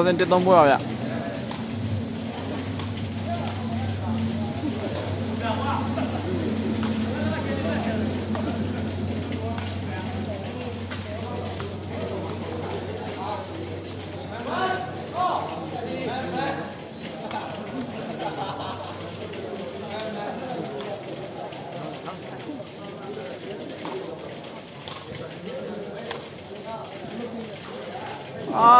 တော်စင်တစ်သုံးပွဲပါဗျ အာ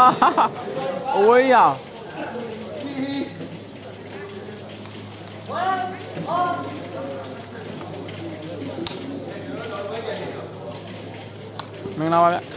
အဝေးရမင်္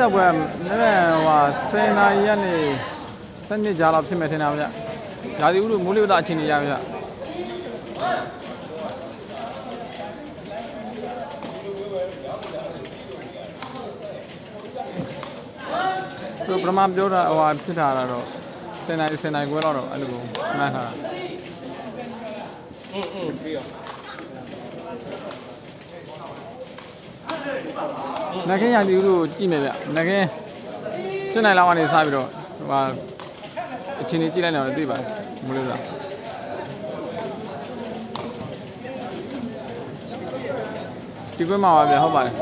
ဆက်ပွဲနည်းနည်းဟို10နာရီကနေ7ကြာလောက်ဖြစ်မယ်ထင်တာဗျရာသီဥတုမိုးလေဝသအခြေအနေရဗျသူပထမပြောတာဟိုဟာဖြစ်တာတော့10နာရီ10နာရီခွဲလောက်တော့အဲ့လိုမှန်းထားတာ နဂင်းရာသီဥတုကိုကြည့်မယ်ဗျနဂင်း7နိုင်လောက်ကနေစပြီးတော့ဟိုဟာအချိန်ကြီးကြည့်လိုက်တော့သိပါတယ်မလို့လားဒီကွင်းမှာပါဗျဟုတ်ပါတယ်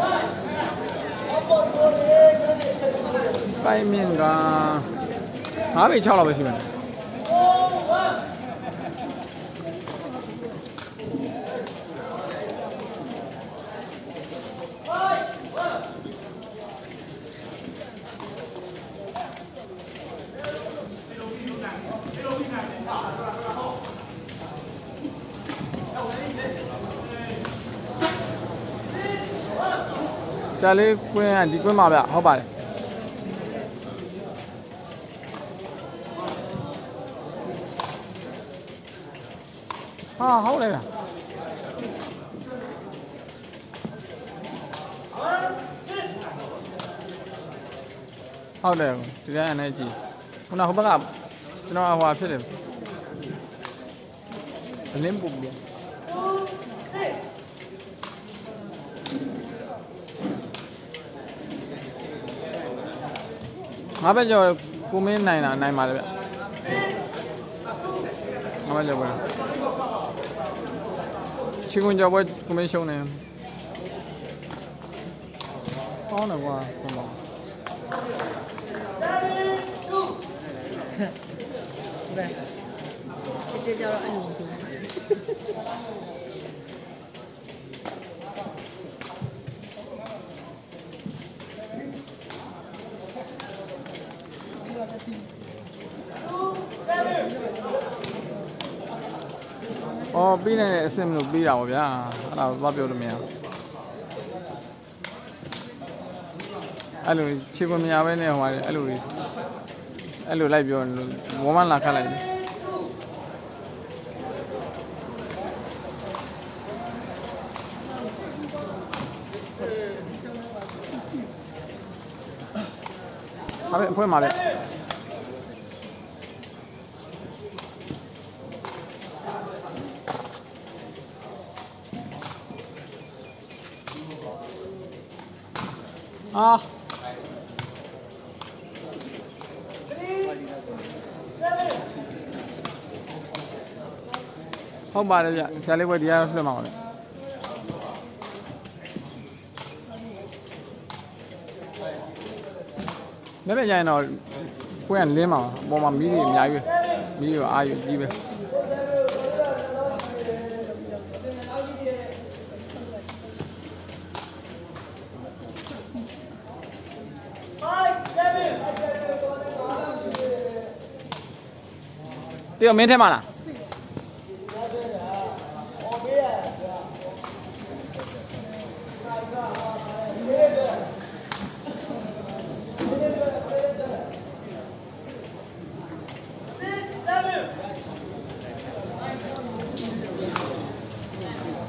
ပိုင်မြင့်က9ပေ6လောက်ပဲရှိမယ် ဆရာလေးကွင်းကဒီကွင်းမှာဗျဟုတ်ပါတယ်ဟာဟုတ်တယ်ဗျဟုတ်တယ်ဒီတိုင်းအနေကြည့်ခုနဟိုဘက်ကကျွန်တော်ဟိုဟာဖြစ်တယ်အလင်းပူပြီး ငါပဲကြောကိုမင်းနိုင်တာနိုင်ပါလေဗျငါပဲကြောပဲချင်းကွန်ကြောပွဲကိုမင်းရှုံးနေကောင်းတယ်ကွာဟိုမှာပဲတကယ်ကြတော့အဲ့လို မဖြစ်ဘူး။အော်ပြီးနိုင်တဲ့အဆင့်မလို့ပြီးတာပေါ့ဗျာ။အဲ့ဒါဘာပြောလို့မရဘူး။အဲ့လိုခြေခွန်မရဘဲနဲ့ဟိုဟာအဲ့လိုတွေအဲ့လိုလိုက်ပြောလို့ဝမ်းမလာခတ်လိုက်တယ်။ဟာပဲအဖွဲမှာလေအာ ဟုတ်ပါတယ်ဗျဆရာလေးဘွယ်ဒီကတော့လွှတ်မှာပါလေနေ့ပဲရရင်တော့ကိုယ်ကလင်းမှာပါအပေါ်မှာမီးတွေအများကြီးပဲမီးတွေအာရုံကြီးပဲ တေမင်းထဲမှာလား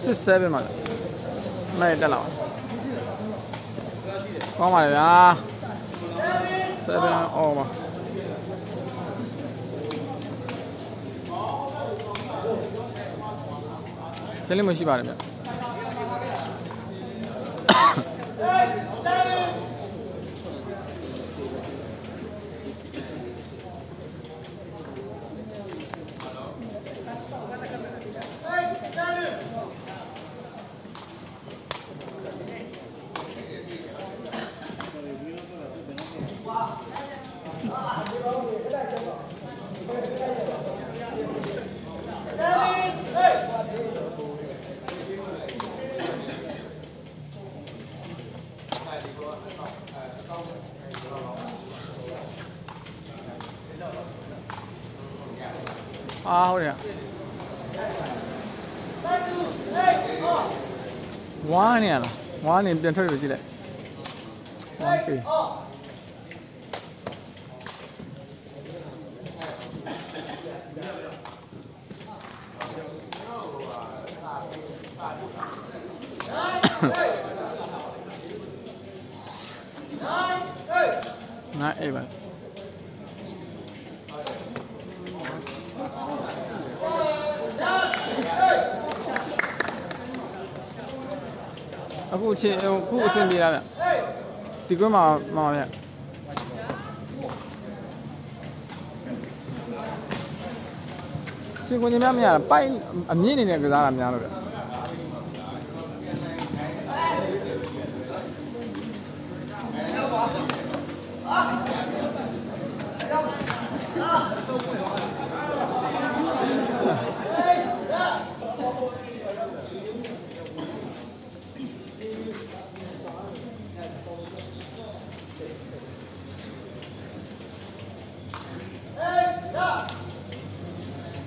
စစ်ဆဲပဲမှာလားမဲ့တက်လာပါကောင်းပါလေဗျာ7 all ပါ လေးမရှိပါတယ်ဗျ ဝါနေရလားဝါနေပြန်ထွက်ပြီးကြည့်လိုက်โอเคနားအေးပါ အခုချင်းအခုအဆင်ပြေလားဗျဒီကွင်းမှာမှာဗျချင်းကိုညများမရတာပိုက်အမြင့်နေတဲ့ကစားတာများလို့ဗျ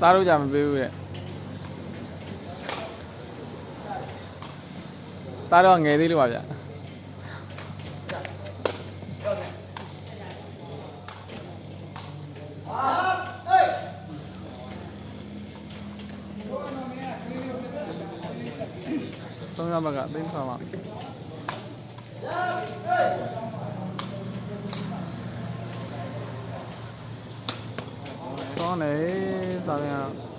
သားတို့ကြမပေးဘူးတဲ့သားတော့ငယ်သေးလို့ပါဗျသုံးရဘက်ကသိမ်းဆောင်ပါကောင်းတယ် စာပြန်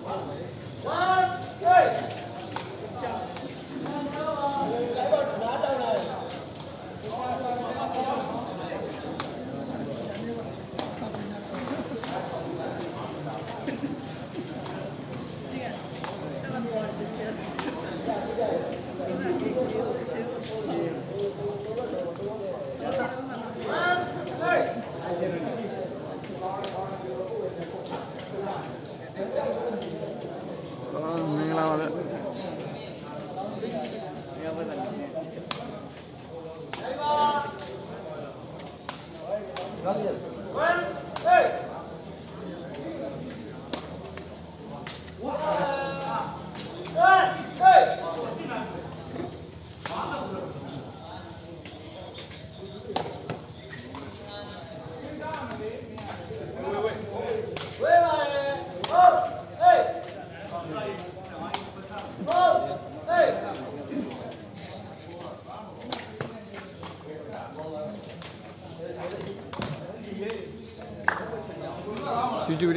YouTube ထဲ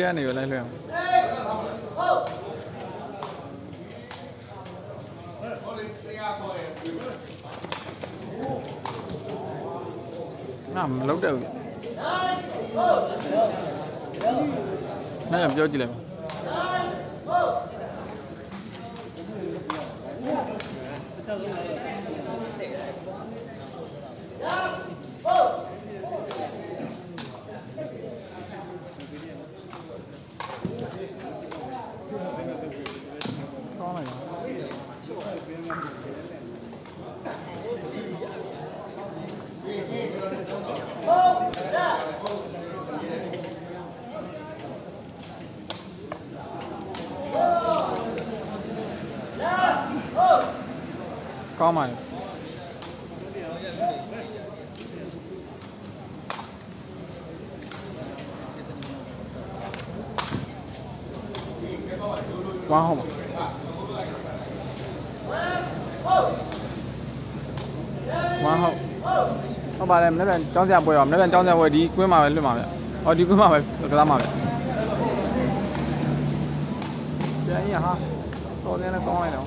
ကနေရောလိုက်လွှဲအောင်ငါမလုပ်တော့ဘူး။နားပြောကြည့်လိုက်ပါကောင်းလိုက်ပါ ကောင်းပါလေဝမ်းဟုတ်ပါဝမ်းဟုတ်ဟုတ်ပါတယ်မနေ့ကကျောင်းဆရာပွဲပါမနေ့ကကျောင်းဆရာပွဲဒီကွင်းမှာပဲလွတ်မှာဗျဟောဒီကွင်းမှာပဲကစားမှာဗျဆရာကြီးဟာတော်တယ်လည်းကောင်းလိုက်တော့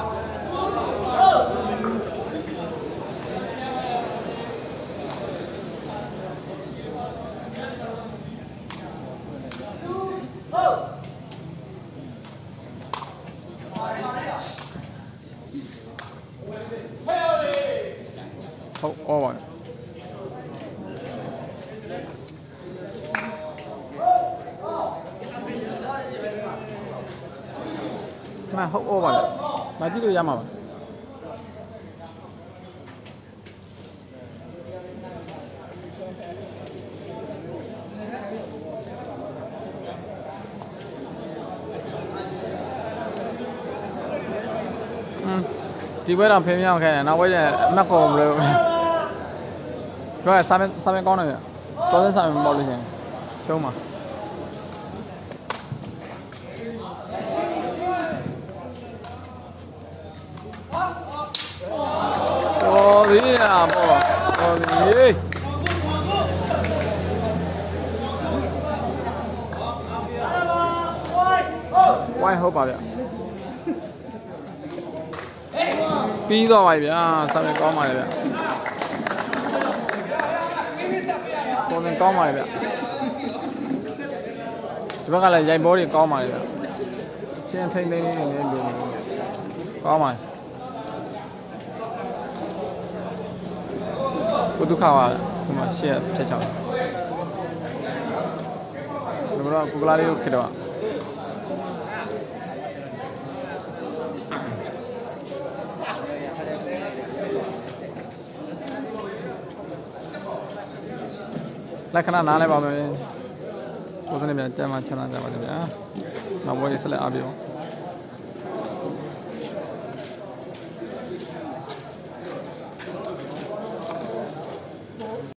ဟုတ်ဩပါမဟုတ်ဩပါလား မကြည့်လို့ရမှာပါอืมဒီဘက်တော့ဖင်းမြောင်းခဲတယ်နောက်ဘက်ကျရင်အမက်ခေါ်မလို့ပြောရစာမစာမကောင်းတယ်ဗျတော်တဲ့စာမပေါ့လို့ရှင်ရှုံးပါတော် သေးရပေါ့တော်သေးဝိုင်းဟုတ်ပါဗျပြီးတော့ပါဗျာစာမကောင်းပါလေဗျတော်တယ်ကောင်းပါလေဗျဒီဘက်ကလည်းရိုက်ဘောတွေကောင်းပါလေဗျချင်းထိမ့်သိမ့်လေးတွေလည်းလို ကောင်းပါကိုဒုက္ခပါခုမှရှေ့ဖြတ်ချောင်းဒီတော့ကိုကလာလေးကိုခက်တော့လက္ခဏာနားလဲပါမယ်ကိုယ်စနေပြန်ကြမ်းမှချမ်းသာကြပါစေဗျာနောက်ဘွေးဆက်လက်အားပေးပါ